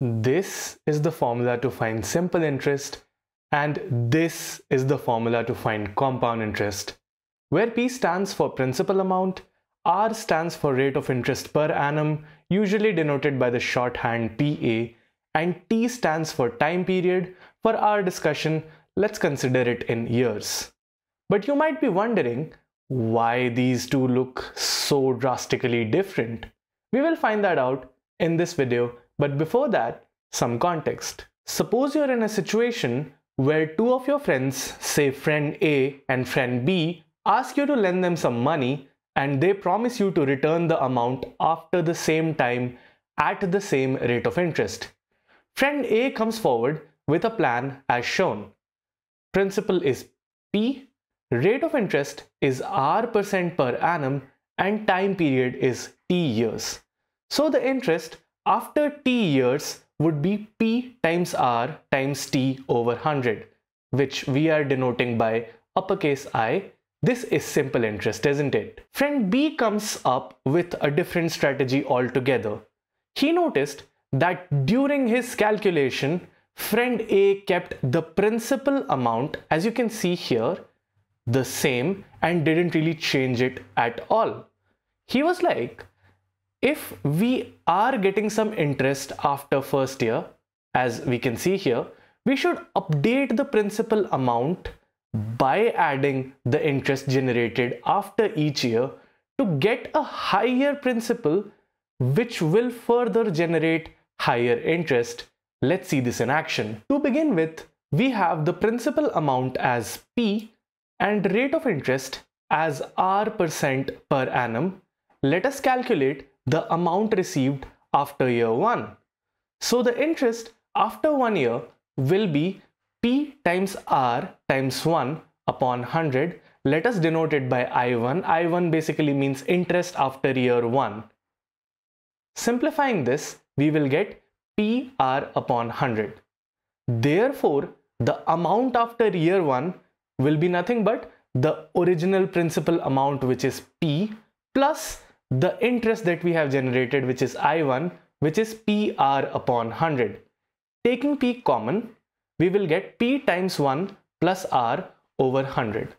this is the formula to find simple interest and this is the formula to find compound interest. Where P stands for principal amount, R stands for rate of interest per annum, usually denoted by the shorthand PA, and T stands for time period. For our discussion, let's consider it in years. But you might be wondering why these two look so drastically different. We will find that out in this video, but before that, some context. Suppose you're in a situation where two of your friends, say friend A and friend B, ask you to lend them some money and they promise you to return the amount after the same time at the same rate of interest. Friend A comes forward with a plan as shown. Principal is P, rate of interest is R percent per annum and time period is T years. So the interest after T years would be P times R times T over 100, which we are denoting by uppercase I. This is simple interest, isn't it? Friend B comes up with a different strategy altogether. He noticed that during his calculation, friend A kept the principal amount, as you can see here, the same and didn't really change it at all. He was like, if we are getting some interest after first year, as we can see here, we should update the principal amount by adding the interest generated after each year to get a higher principal which will further generate higher interest. Let's see this in action. To begin with, we have the principal amount as P and rate of interest as R percent per annum. Let us calculate the amount received after year 1. So the interest after one year will be P times R times 1 upon 100. Let us denote it by I1. I1 basically means interest after year 1. Simplifying this, we will get PR upon 100. Therefore, the amount after year 1 will be nothing but the original principal amount which is P plus the interest that we have generated which is I1 which is PR upon 100. Taking P common, we will get P times 1 plus R over 100.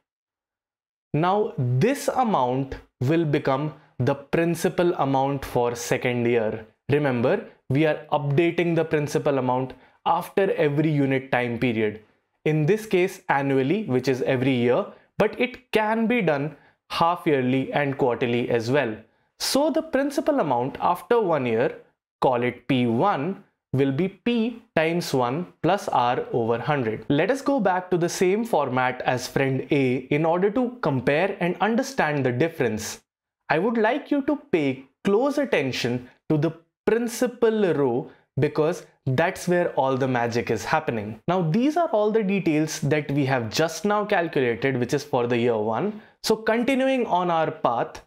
Now this amount will become the principal amount for second year. Remember, we are updating the principal amount after every unit time period. In this case, annually, which is every year, but it can be done half yearly and quarterly as well. So the principal amount after one year, call it P1, will be P times 1 plus R over 100. Let us go back to the same format as friend A in order to compare and understand the difference. I would like you to pay close attention to the principal row because that's where all the magic is happening. Now these are all the details that we have just now calculated which is for the year 1. So continuing on our path,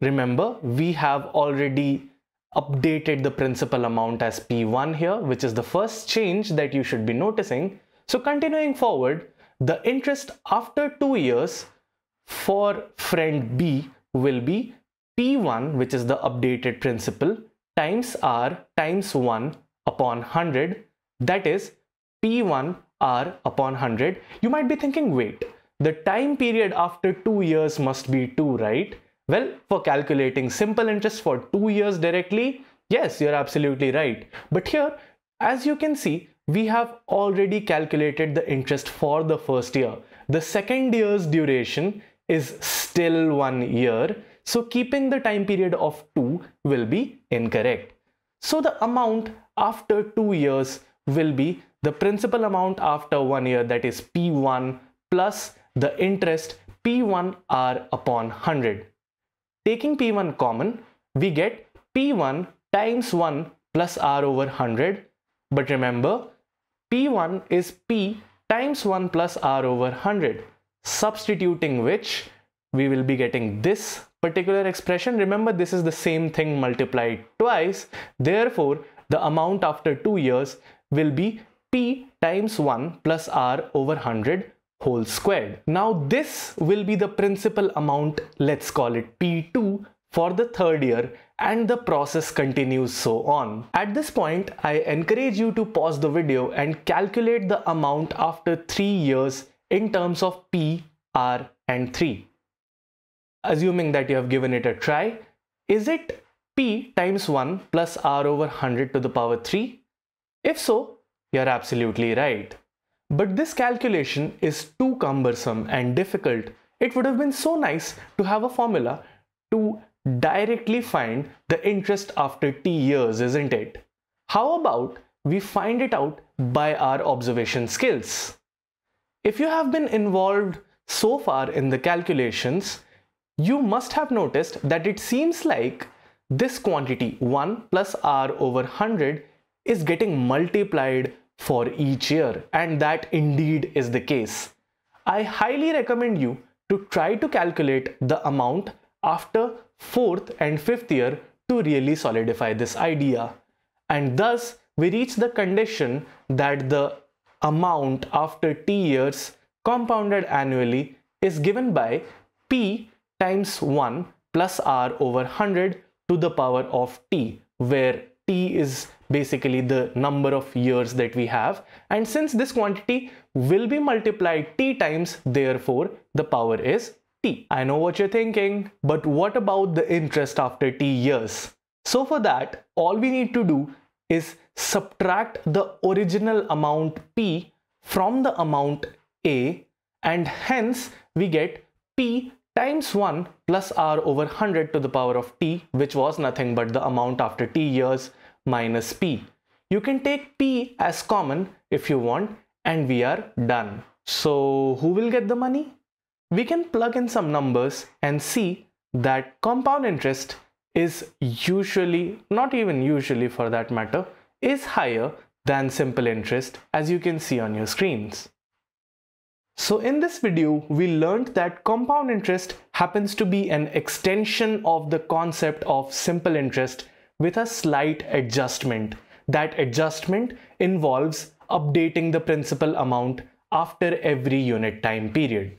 Remember, we have already updated the principal amount as P1 here, which is the first change that you should be noticing. So continuing forward, the interest after two years for friend B will be P1, which is the updated principal, times R times 1 upon 100. That is P1 R upon 100. You might be thinking, wait, the time period after two years must be 2, right? Well, for calculating simple interest for two years directly, yes, you're absolutely right. But here, as you can see, we have already calculated the interest for the first year. The second year's duration is still one year. So keeping the time period of two will be incorrect. So the amount after two years will be the principal amount after one year that is P1 plus the interest P1R upon 100. Taking P1 common, we get P1 times 1 plus R over 100. But remember, P1 is P times 1 plus R over 100. Substituting which, we will be getting this particular expression. Remember, this is the same thing multiplied twice. Therefore, the amount after 2 years will be P times 1 plus R over 100 whole squared. Now this will be the principal amount, let's call it P2 for the third year and the process continues so on. At this point, I encourage you to pause the video and calculate the amount after 3 years in terms of P, R and 3. Assuming that you have given it a try, is it P times 1 plus R over 100 to the power 3? If so, you're absolutely right. But this calculation is too cumbersome and difficult. It would have been so nice to have a formula to directly find the interest after t years, isn't it? How about we find it out by our observation skills? If you have been involved so far in the calculations, you must have noticed that it seems like this quantity 1 plus r over 100 is getting multiplied for each year and that indeed is the case. I highly recommend you to try to calculate the amount after fourth and fifth year to really solidify this idea. And thus we reach the condition that the amount after t years compounded annually is given by p times 1 plus r over 100 to the power of t where t is basically the number of years that we have and since this quantity will be multiplied t times therefore the power is t. I know what you're thinking but what about the interest after t years? So for that all we need to do is subtract the original amount p from the amount a and hence we get p times 1 plus r over 100 to the power of t which was nothing but the amount after t years minus p. You can take p as common if you want and we are done. So who will get the money? We can plug in some numbers and see that compound interest is usually, not even usually for that matter, is higher than simple interest as you can see on your screens. So in this video, we learned that compound interest happens to be an extension of the concept of simple interest with a slight adjustment. That adjustment involves updating the principal amount after every unit time period.